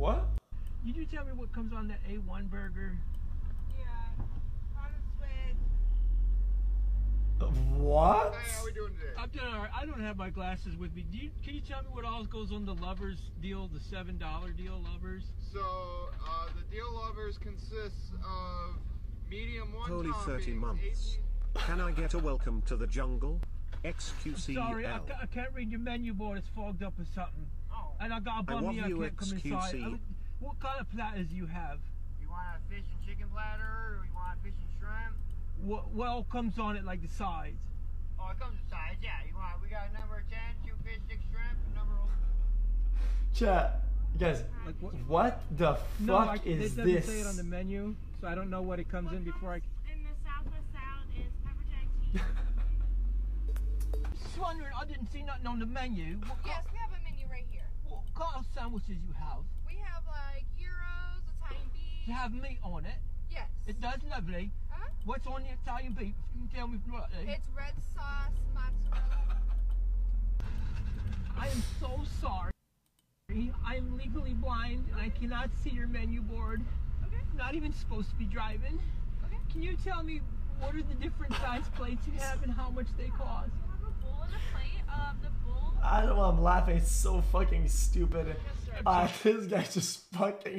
What? Did you tell me what comes on that A1 burger? Yeah. On a switch. What? Hey, how we doing today? I'm doing all right. I don't have my glasses with me. Do you, can you tell me what all goes on the lovers deal, the seven dollar deal, lovers? So, uh, the deal lovers consists of medium one Holy 30 months. 18 Can I get a welcome to the jungle? XQCL. Sorry, I, I can't read your menu board. It's fogged up or something. And I got a I bum want me. I can't come inside. I would- what kind of platters you have? You want a fish and chicken platter, or you want a fish and shrimp? What, what all comes on it, like the sides? Oh, it comes in sides, Yeah. You want? We got number ten, two fish, six shrimp, and number. Chat. You guys, Like what? what the No, fuck I, is it doesn't this? say it on the menu, so I don't know what it comes in before I. in the Southwest salad is pepper jack cheese. Just wondering, I didn't see nothing on the menu. What, Yes, we have a menu right here. what kind of sandwiches you have? We have like gyros, Italian beef. You have meat on it. Yes. It does lovely. Huh? What's on the Italian beef? If you can tell me what. It's red sauce, mozzarella. I am so sorry. I am legally blind and I cannot see your menu board. Okay. I'm not even supposed to be driving. Okay. Can you tell me what are the different size plates you have and how much they cost? You have a bowl and a plate. Bowl I don't know. I'm laughing. It's so fucking stupid. Uh, this guy just fucking